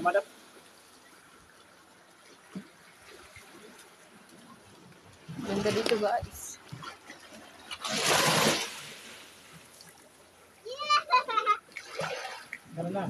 madam. Ganda dito guys. Tara na.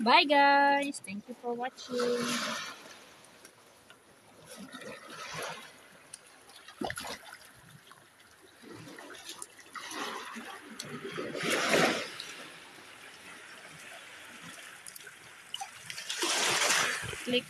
Bye guys. Thank you for watching. Click.